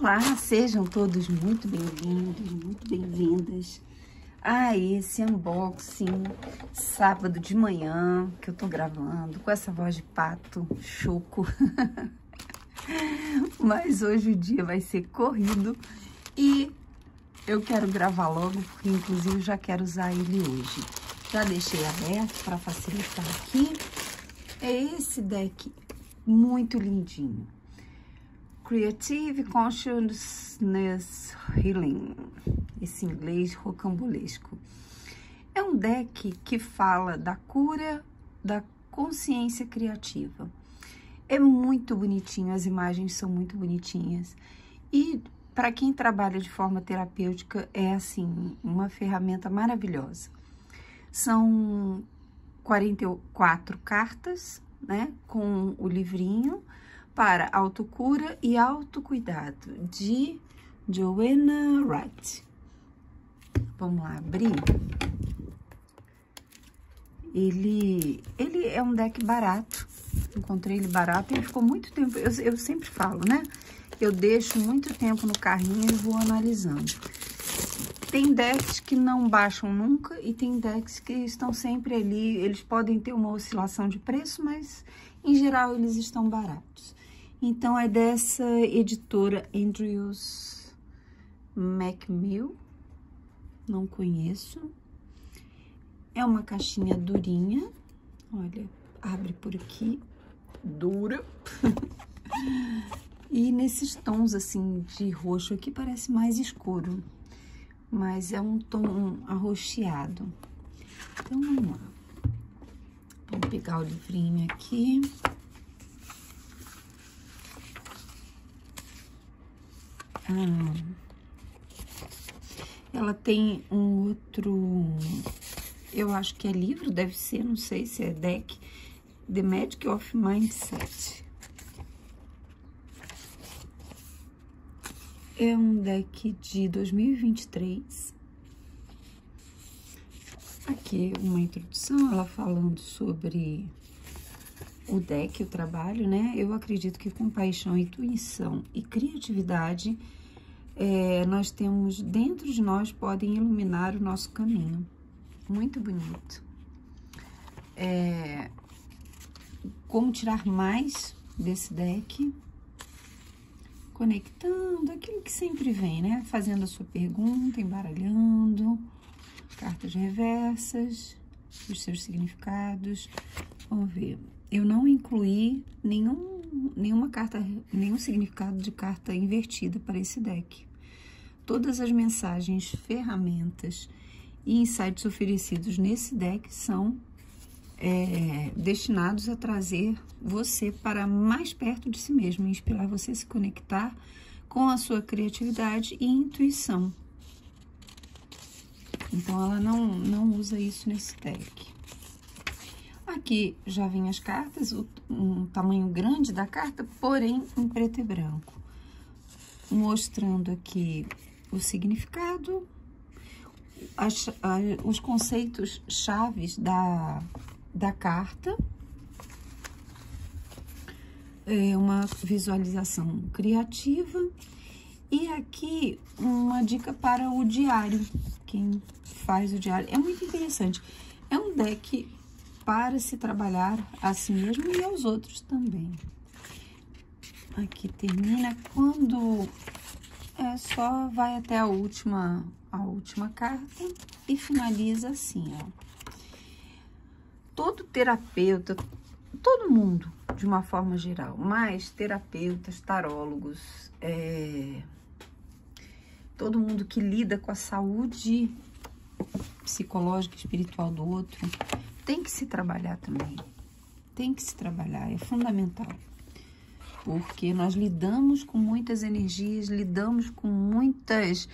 Olá, sejam todos muito bem-vindos, muito bem-vindas a esse unboxing sábado de manhã que eu tô gravando com essa voz de pato, choco. Mas hoje o dia vai ser corrido e eu quero gravar logo, porque inclusive já quero usar ele hoje. Já deixei aberto para facilitar aqui. É esse deck muito lindinho. Creative Consciousness Healing, esse inglês rocambolesco. É um deck que fala da cura da consciência criativa. É muito bonitinho, as imagens são muito bonitinhas. E para quem trabalha de forma terapêutica, é assim, uma ferramenta maravilhosa. São 44 cartas, né, com o livrinho para autocura e autocuidado, de Joanna Wright. Vamos lá, abrir. Ele, ele é um deck barato, encontrei ele barato e ficou muito tempo, eu, eu sempre falo, né? Eu deixo muito tempo no carrinho e vou analisando. Tem decks que não baixam nunca e tem decks que estão sempre ali. Eles podem ter uma oscilação de preço, mas em geral eles estão baratos. Então, é dessa editora Andrews Macmill. Não conheço. É uma caixinha durinha. Olha, abre por aqui. Dura. e nesses tons, assim, de roxo aqui, parece mais escuro. Mas é um tom arroxeado. Então, vamos lá. Vamos pegar o livrinho aqui. Ela tem um outro, eu acho que é livro, deve ser, não sei se é deck, The Magic of Mindset. É um deck de 2023. Aqui uma introdução, ela falando sobre o deck, o trabalho, né? Eu acredito que com paixão, intuição e criatividade, é, nós temos dentro de nós podem iluminar o nosso caminho. Muito bonito. É, como tirar mais desse deck? Conectando aquilo que sempre vem, né? Fazendo a sua pergunta, embaralhando, cartas reversas, os seus significados. Vamos ver. Eu não incluí nenhum, nenhuma carta, nenhum significado de carta invertida para esse deck. Todas as mensagens, ferramentas e insights oferecidos nesse deck são é, destinados a trazer você para mais perto de si mesmo, inspirar você a se conectar com a sua criatividade e intuição. Então, ela não, não usa isso nesse deck. Aqui já vem as cartas, um tamanho grande da carta, porém em preto e branco. Mostrando aqui o significado, as, os conceitos chaves da, da carta, é uma visualização criativa e aqui uma dica para o diário, quem faz o diário. É muito interessante. É um deck para se trabalhar a si mesmo e aos outros também. Aqui termina quando é só vai até a última, a última carta e finaliza assim, ó. Todo terapeuta, todo mundo, de uma forma geral, mas terapeutas, tarólogos, é, todo mundo que lida com a saúde psicológica e espiritual do outro, tem que se trabalhar também. Tem que se trabalhar, é fundamental porque nós lidamos com muitas energias, lidamos com muitas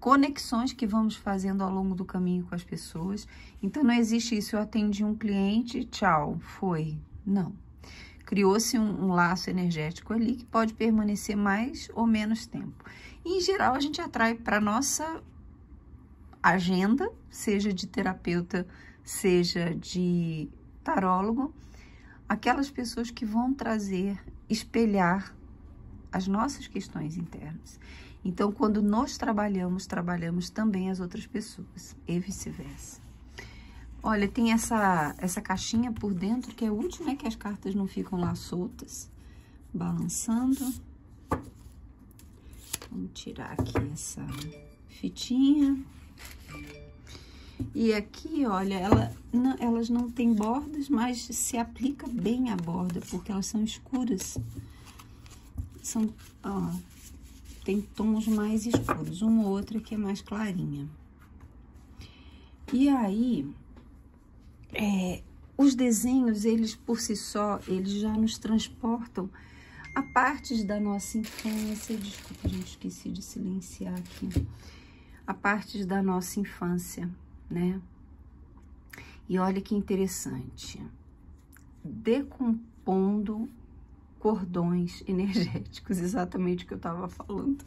conexões que vamos fazendo ao longo do caminho com as pessoas. Então, não existe isso, eu atendi um cliente, tchau, foi. Não. Criou-se um, um, laço energético ali que pode permanecer mais ou menos tempo. E, em geral, a gente atrai para nossa agenda, seja de terapeuta, seja de tarólogo, aquelas pessoas que vão trazer espelhar as nossas questões internas. Então, quando nós trabalhamos, trabalhamos também as outras pessoas e vice-versa. Olha, tem essa, essa caixinha por dentro que é útil, né? Que as cartas não ficam lá soltas, balançando. Vamos tirar aqui essa fitinha. E aqui, olha, ela, não, elas não têm bordas, mas se aplica bem a borda, porque elas são escuras. São, ó, tem tons mais escuros, uma ou outra que é mais clarinha. E aí, é, os desenhos, eles por si só, eles já nos transportam a partes da nossa infância. Desculpa, gente, esqueci de silenciar aqui. A partes da nossa infância né? E olha que interessante, decompondo cordões energéticos, exatamente o que eu estava falando.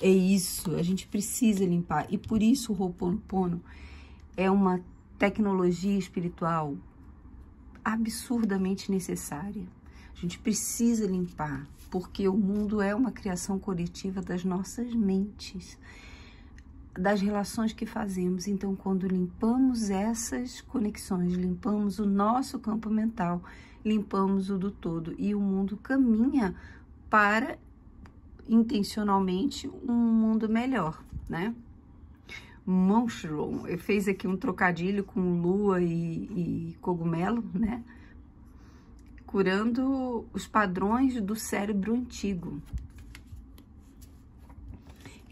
É isso, a gente precisa limpar. E por isso o Ho'oponopono é uma tecnologia espiritual absurdamente necessária. A gente precisa limpar, porque o mundo é uma criação coletiva das nossas mentes das relações que fazemos. Então, quando limpamos essas conexões, limpamos o nosso campo mental, limpamos o do todo e o mundo caminha para intencionalmente um mundo melhor, né? Mushroom, eu fez aqui um trocadilho com lua e, e cogumelo, né? Curando os padrões do cérebro antigo,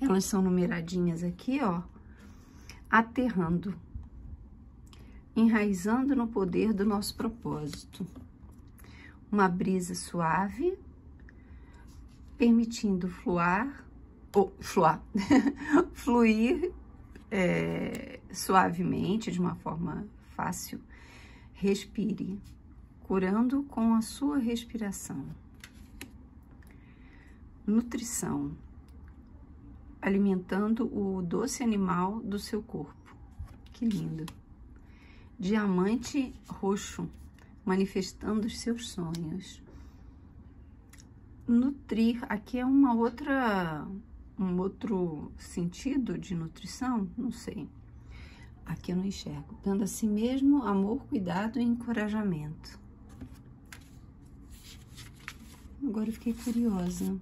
elas são numeradinhas aqui, ó. Aterrando. Enraizando no poder do nosso propósito. Uma brisa suave, permitindo fluar, ou fluar, fluir é, suavemente, de uma forma fácil. Respire, curando com a sua respiração. Nutrição alimentando o doce animal do seu corpo. Que lindo. Diamante roxo, manifestando os seus sonhos. Nutrir, aqui é uma outra, um outro sentido de nutrição, não sei. Aqui eu não enxergo. Dando a si mesmo amor, cuidado e encorajamento. Agora eu fiquei curiosa.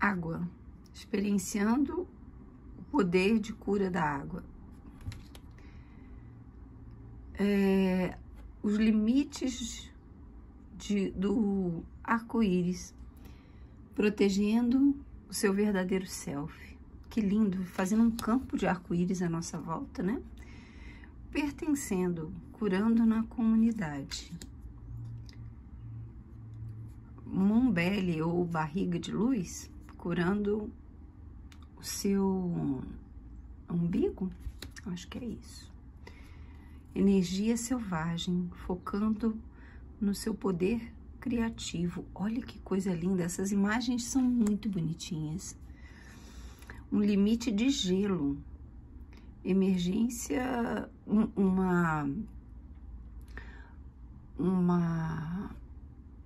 Água. Experienciando o poder de cura da água. É, os limites de, do arco-íris, protegendo o seu verdadeiro self. Que lindo, fazendo um campo de arco-íris à nossa volta, né? Pertencendo, curando na comunidade. Mumbele ou barriga de luz, curando o seu umbigo, acho que é isso. Energia selvagem, focando no seu poder criativo. Olha que coisa linda, essas imagens são muito bonitinhas. Um limite de gelo, emergência, uma uma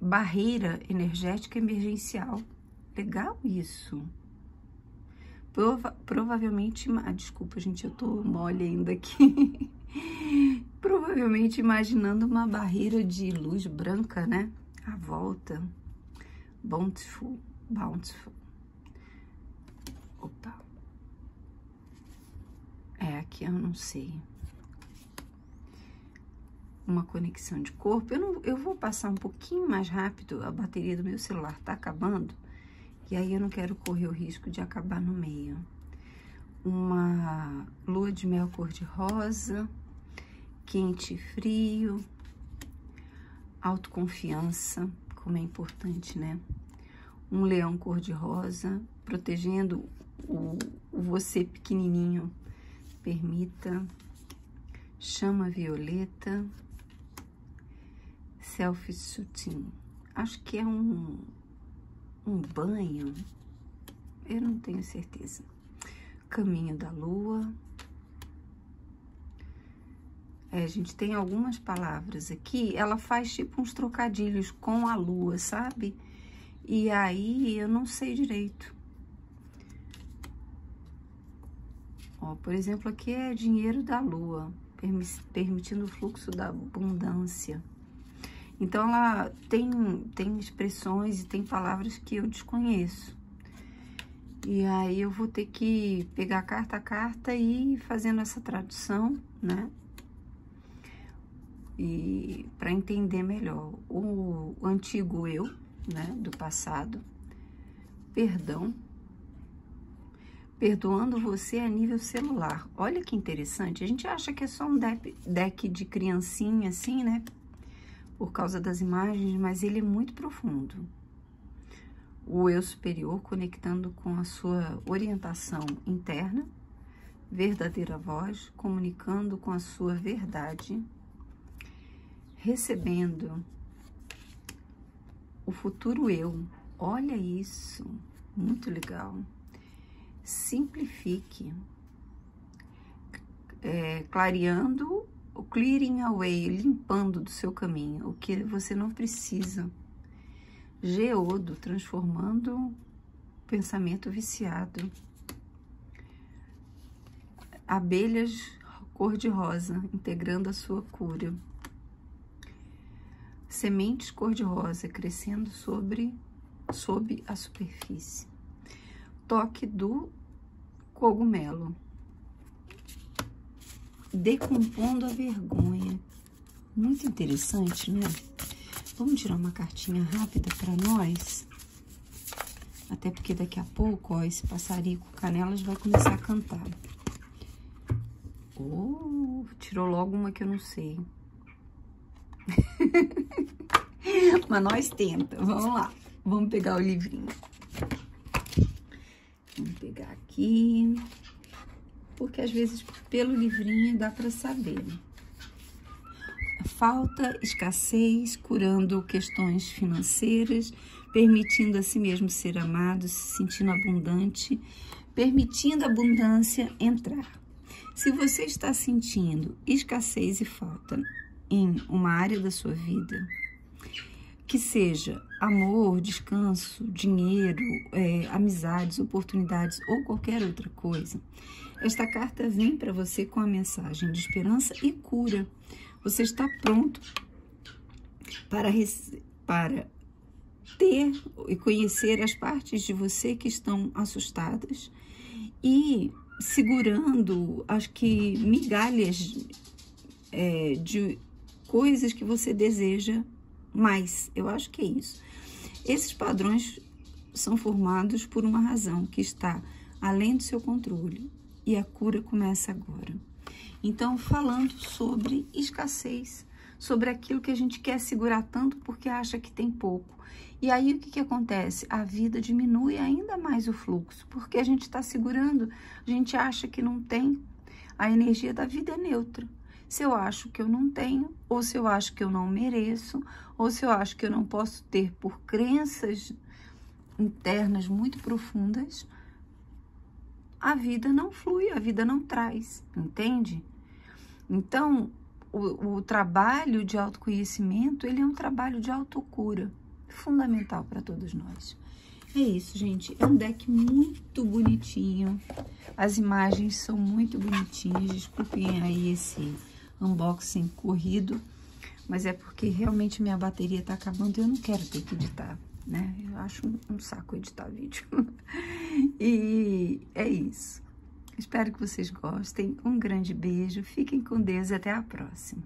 barreira energética emergencial. Legal isso. Prova provavelmente, ah, desculpa, gente, eu tô mole ainda aqui. provavelmente imaginando uma barreira de luz branca, né? À volta. Bountiful, bountiful. Opa. É, aqui eu não sei uma conexão de corpo. Eu, não, eu vou passar um pouquinho mais rápido, a bateria do meu celular tá acabando, e aí eu não quero correr o risco de acabar no meio. Uma lua de mel cor-de-rosa, quente e frio, autoconfiança, como é importante, né? Um leão cor-de-rosa, protegendo o, o você pequenininho. Permita. Chama violeta self-soothing. Acho que é um, um banho. Eu não tenho certeza. Caminho da lua. É, gente tem algumas palavras aqui, ela faz tipo uns trocadilhos com a lua, sabe? E aí eu não sei direito. Ó, por exemplo, aqui é dinheiro da lua, permitindo o fluxo da abundância. Então, ela tem, tem expressões e tem palavras que eu desconheço. E aí eu vou ter que pegar carta a carta e ir fazendo essa tradução, né? E para entender melhor o antigo eu, né, do passado. Perdão. Perdoando você a nível celular. Olha que interessante. A gente acha que é só um deck de criancinha assim, né? Por causa das imagens, mas ele é muito profundo o eu superior conectando com a sua orientação interna, verdadeira voz, comunicando com a sua verdade, recebendo o futuro eu. Olha isso, muito legal. Simplifique, é, clareando, o clearing away, limpando do seu caminho o que você não precisa Geodo, transformando pensamento viciado. Abelhas cor-de-rosa, integrando a sua cura. Sementes cor-de-rosa crescendo sobre, sob a superfície. Toque do cogumelo. Decompondo a vergonha. Muito interessante, né? Vamos tirar uma cartinha rápida para nós? Até porque daqui a pouco, ó, esse passarico canelas vai começar a cantar. Oh, tirou logo uma que eu não sei. Mas nós tenta. Vamos lá. Vamos pegar o livrinho. Vamos pegar aqui. Porque às vezes pelo livrinho dá para saber falta, escassez, curando questões financeiras, permitindo a si mesmo ser amado, se sentindo abundante, permitindo a abundância entrar. Se você está sentindo escassez e falta em uma área da sua vida, que seja amor, descanso, dinheiro, é, amizades, oportunidades ou qualquer outra coisa, esta carta vem para você com a mensagem de esperança e cura. Você está pronto para, para ter e conhecer as partes de você que estão assustadas e segurando as que migalhas é, de coisas que você deseja mais. Eu acho que é isso. Esses padrões são formados por uma razão que está além do seu controle e a cura começa agora. Então, falando sobre escassez, sobre aquilo que a gente quer segurar tanto porque acha que tem pouco. E aí o que, que acontece? A vida diminui ainda mais o fluxo, porque a gente está segurando, a gente acha que não tem. A energia da vida é neutra. Se eu acho que eu não tenho, ou se eu acho que eu não mereço, ou se eu acho que eu não posso ter por crenças internas muito profundas, a vida não flui, a vida não traz, entende? Então, o, o trabalho de autoconhecimento, ele é um trabalho de autocura, fundamental para todos nós. É isso, gente. É um deck muito bonitinho. As imagens são muito bonitinhas. Desculpem aí esse unboxing corrido. Mas é porque realmente minha bateria tá acabando e eu não quero ter que editar, né? Eu acho um, um saco editar vídeo. e é isso. Espero que vocês gostem. Um grande beijo, fiquem com Deus e até a próxima.